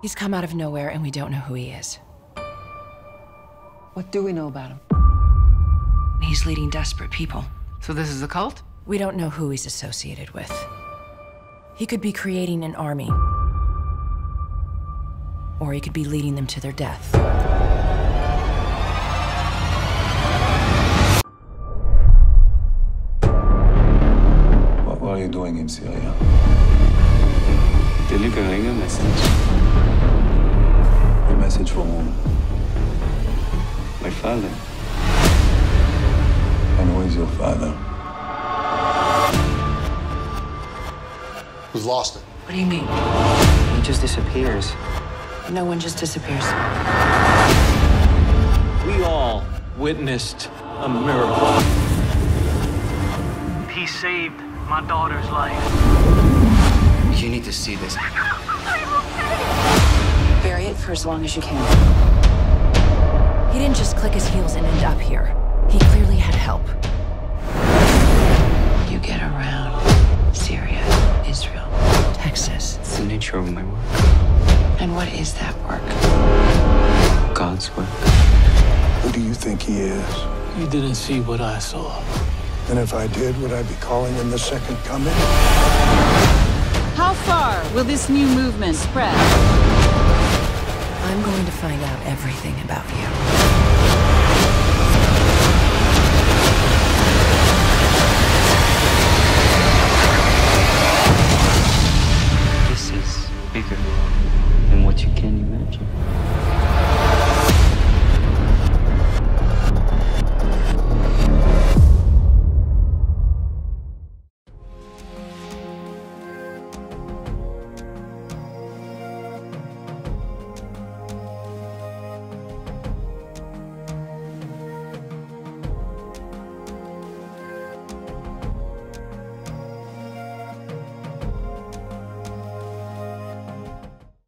He's come out of nowhere and we don't know who he is. What do we know about him? He's leading desperate people. So this is a cult? We don't know who he's associated with. He could be creating an army. Or he could be leading them to their death. What were you doing in Syria? Delivering a message. A message from? My father. And who is your father? We've lost it. What do you mean? He just disappears. No one just disappears. We all witnessed a miracle. He saved my daughter's life. Long as you can. He didn't just click his heels and end up here. He clearly had help. You get around Syria, Israel, Texas. It's the nature of my work. And what is that work? God's work. Who do you think he is? You didn't see what I saw. And if I did, would I be calling him the second coming? How far will this new movement spread? I'm going to find out everything about you. This is bigger than what you can imagine.